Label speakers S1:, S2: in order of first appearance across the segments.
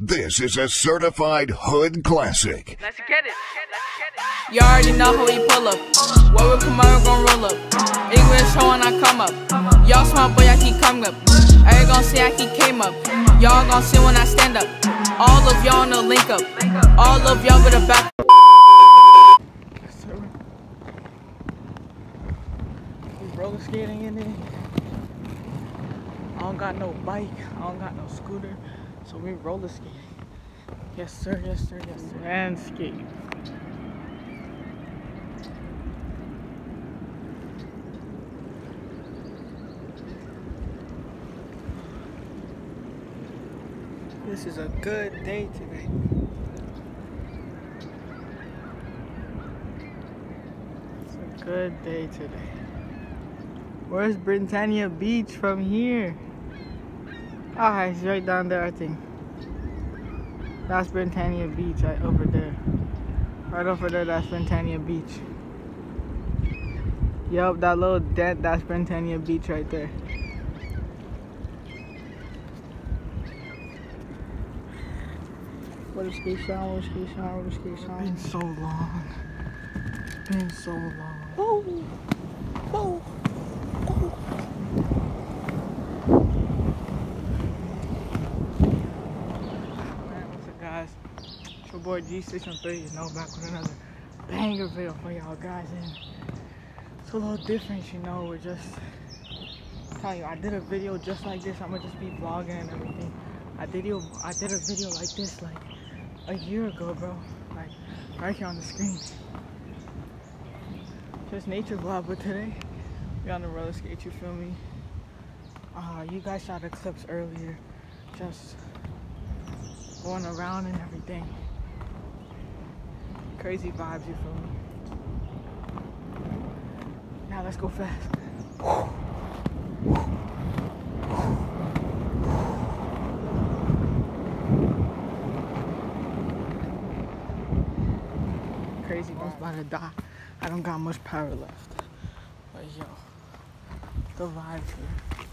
S1: This is a certified hood classic.
S2: Let's get it. You already know how we pull up. What we come out, we gon' roll up. English show when I come up. Y'all smart boy, I keep coming up. Every gon' see I keep came up. Y'all gon' see when I stand up. All of y'all on the link up. All of y'all with a back.
S3: Roller skating in there. I don't got no bike. I don't got no scooter. So we roller skating. Yes sir, yes sir, yes sir. And skate. This is a good day today. It's a good day today. Where's Britannia Beach from here? Ah, it's right down there, I think. That's Britannia Beach, right over there. Right over there, that's Britannia Beach. Yup, that little dent, that's Britannia Beach right there. What a skate shot, what a skate shot, what a skate sound. It's Been so long. It's been so long. Oh, oh. Man, what's up, guys? It's your boy G613, you know, back with another banger video for y'all guys. And it's a little different, you know. We're just telling you, I did a video just like this. I'm gonna just be vlogging and everything. I did you, I did a video like this like a year ago, bro. Like right here on the screen. Just nature vlog, but today we on the roller skate. You feel me? Uh, you guys saw the clips earlier, just going around and everything. Crazy vibes, you feel? Now let's go fast. Crazy, I'm about to die. I don't got much power left. But yo, the vibes here.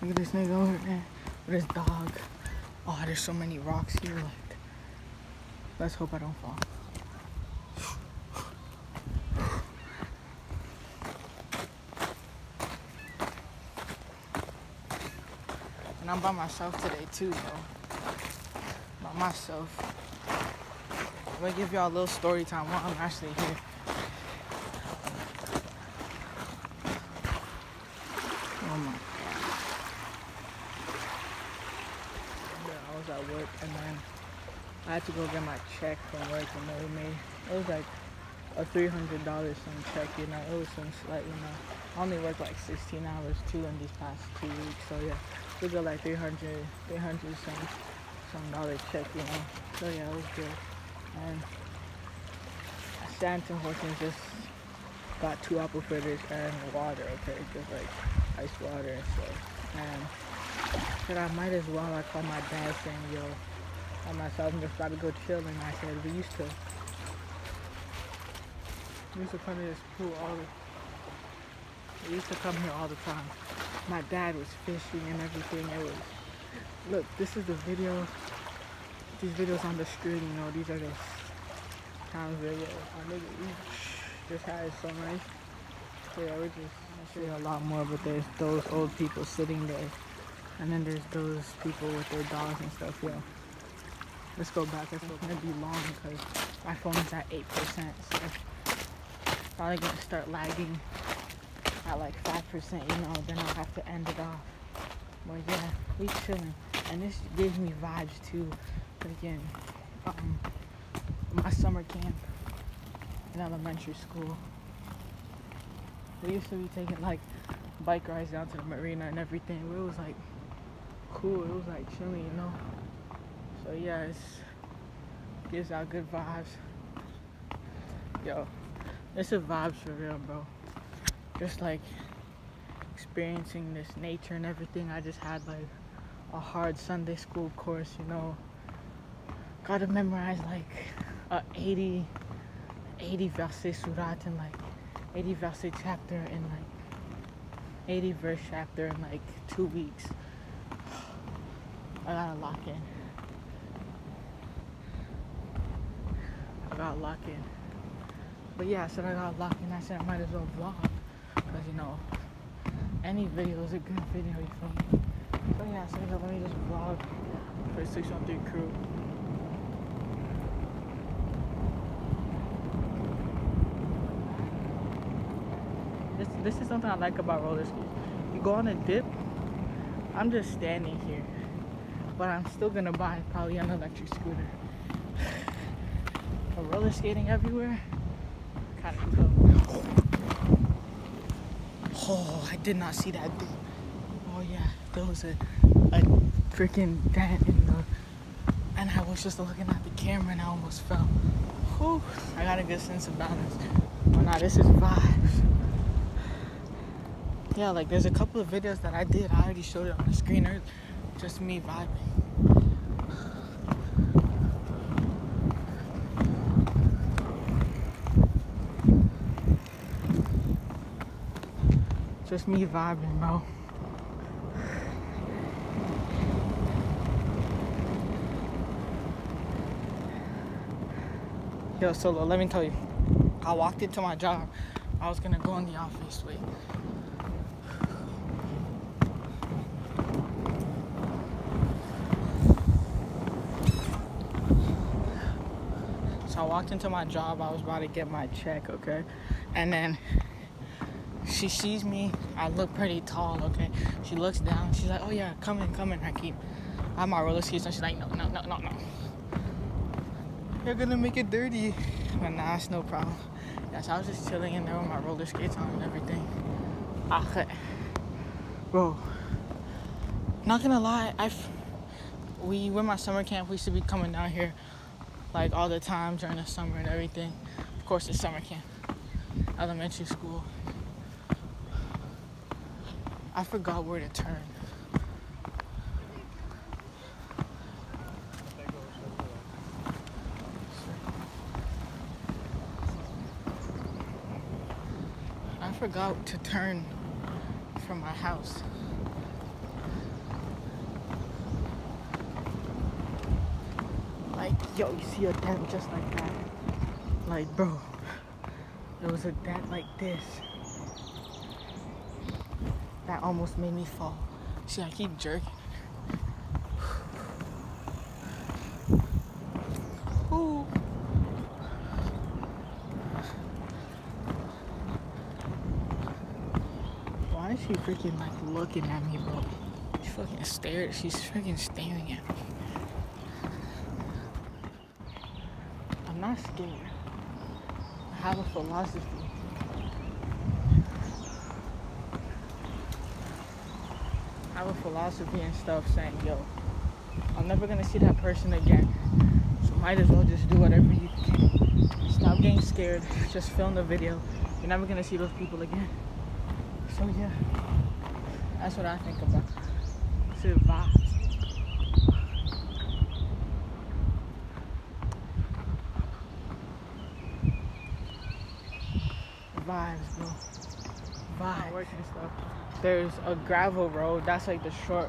S3: Look at this nigga over there with his dog. Oh, there's so many rocks here. Like, let's hope I don't fall. And I'm by myself today too, though. By myself. I'm gonna give y'all a little story time while I'm actually here. Oh my yeah, I was at work and then I had to go get my check from work and they made it was like a three hundred dollars some check, you know, it was some slight, you know. I only worked like sixteen hours too in these past two weeks, so yeah. We got like 300, 300 some some dollar check, you know. So yeah, it was good. And Stanton Hortons just got two apple fritters and water, okay, just like ice water and stuff. And said I might as well. I called my dad saying, yo, I myself, I'm just about to go chill. And I said, we used to, we used to come to this pool all the, we used to come here all the time. My dad was fishing and everything. It was, look, this is the video, these videos on the screen, you know, these are the times my nigga, we just had so nice. So yeah, we just, I see a lot more, but there's those old people sitting there. And then there's those people with their dogs and stuff, yo. Let's go back, it's gonna be long because my phone is at 8%, so probably gonna start lagging at like 5%, you know, then I'll have to end it off. But yeah, we chilling. And this gives me vibes too. But again, um, my summer camp in elementary school. We used to be taking like bike rides down to the marina and everything. It was like cool. It was like chilling, you know. So yeah, it's gives out good vibes. Yo, it's a vibes for real, bro. Just like experiencing this nature and everything. I just had like a hard Sunday school course, you know. Gotta memorize like a 80, 80 verse surat and like 80 verse chapter and like 80 verse chapter in like two weeks. I gotta lock in. I gotta lock in. But yeah, I said I gotta lock in. I said I might as well vlog. Because, you know, any video is a good video, you feel me? So yeah, said, let me just vlog for 613 crew. This, this is something I like about roller skates. You go on a dip, I'm just standing here. But I'm still gonna buy probably an electric scooter. But roller skating everywhere, kind of cool. Oh, I did not see that dip. Oh yeah, there was a, a freaking dent in the, and I was just looking at the camera and I almost fell. Whew, I got a good sense of balance. Oh nah, this is vibes. Yeah, like there's a couple of videos that I did. I already showed it on the screen earlier. Just me vibing. Just me vibing, bro. Yo, Solo, let me tell you. I walked into my job. I was gonna go in the office. Wait. So I walked into my job. I was about to get my check, okay? And then she sees me. I look pretty tall, okay? She looks down. She's like, oh yeah, come in, come in, Hakeem. I have my roller skates and she's like, no, no, no, no, no. You're gonna make it dirty. But nah, it's no problem. Yes, I was just chilling in there with my roller skates on and everything. Ah, bro. Not gonna lie, I've we with my summer camp we used to be coming down here like all the time during the summer and everything. Of course, it's summer camp, elementary school. I forgot where to turn. I forgot to turn from my house. Like, yo, you see a dent just like that. Like, bro, there was a dent like this. That almost made me fall. See, I keep jerking. Ooh. Why is she freaking like looking at me, bro? She fucking stared. She's freaking staring at me. I'm not scared. I have a philosophy. A philosophy and stuff saying, yo, I'm never gonna see that person again. So might as well just do whatever you can. Stop getting scared. Just film the video. You're never gonna see those people again. So yeah, that's what I think about. Vibe. Vibes, bro. Vibes. Working stuff. There's a gravel road. That's like the short,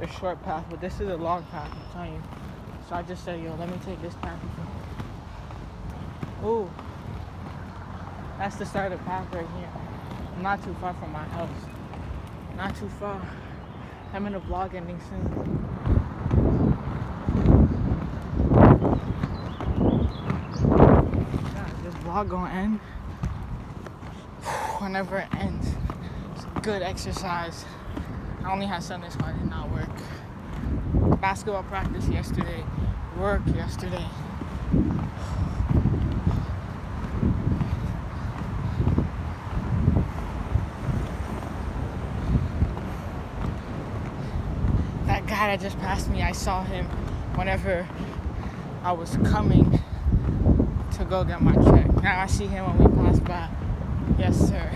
S3: the short path. But this is a long path. I'm telling you. So I just said, yo, let me take this path. Ooh. That's the start of the path right here. I'm not too far from my house. Not too far. I'm in a vlog ending soon. God, this vlog gonna end whenever it ends. Good exercise. I only had Sunday, so I did not work. Basketball practice yesterday. Work yesterday. That guy that just passed me, I saw him whenever I was coming to go get my check. Now I see him when we pass by. Yes, sir.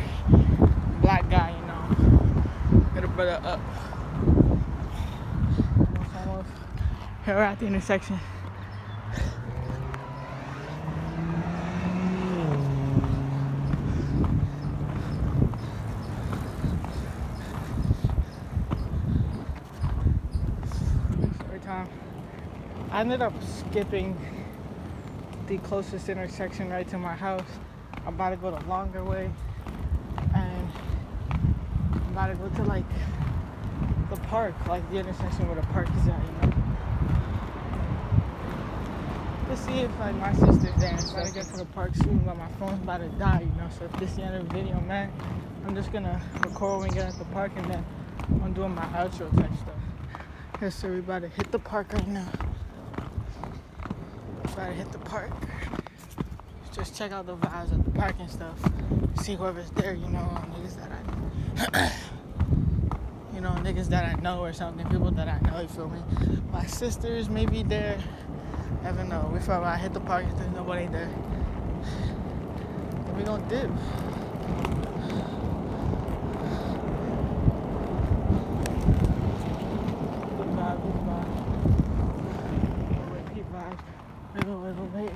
S3: Black guy, you know. Get a brother up. Uh, almost, almost. Here we're at the intersection. Story time. I ended up skipping the closest intersection right to my house. I'm about to go the longer way. About to go to like the park, like the intersection where the park is at, you know. To see if like my sister's there and try to get to the park soon, but my phone's about to die, you know. So if this is the end of the video, man, I'm just gonna record when we get at the park and then I'm doing my outro type stuff. Yes, so we about to hit the park right now. About to hit the park. Just check out the vibes at the park and stuff. See whoever's there, you know, niggas that I know, niggas that I know or something, people that I know, you feel me? My sisters may be there. Never know. We felt I hit the park there's nobody there. Then we gonna dip. Good vibe, good vibe. Wait, peep vibe. Wiggle, wiggle, wait.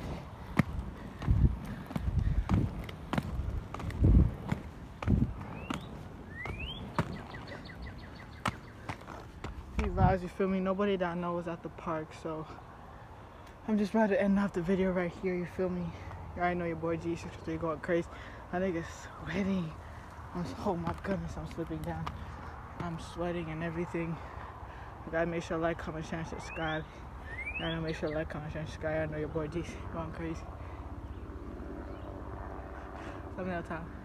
S3: Vibes, you feel me? Nobody that I know is at the park, so I'm just about to end off the video right here, you feel me? You already know your boy G63 going crazy. My nigga's sweating. I'm, oh my goodness, I'm slipping down. I'm sweating and everything. You gotta make sure to like, comment, share, and subscribe. You gotta make sure to like, comment, share, and subscribe. I know your boy G going crazy. Thumbnail time.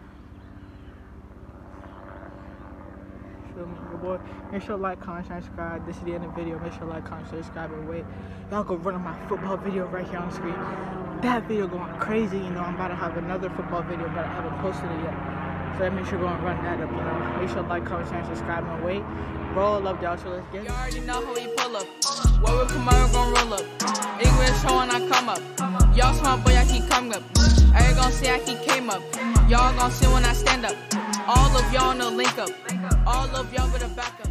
S3: Feel me? Your boy. Make sure to like, comment, subscribe. This is the end of the video. Make sure like, comment, subscribe, and wait. Y'all go run on my football video right here on the screen. That video going crazy. You know, I'm about to have another football video, but I haven't posted it yet. So make sure to go and run that up, you know. Make sure to like, comment, share, and subscribe, and wait. Bro, I love y'all, so let's get it.
S2: You already know how we pull up. Where we come out, we gon' roll up. English show when I come up. Y'all smart boy, I keep coming up. Every gon' see I keep came up. Y'all gon' see when I stand up. All of y'all know link up. All of y'all with a backup.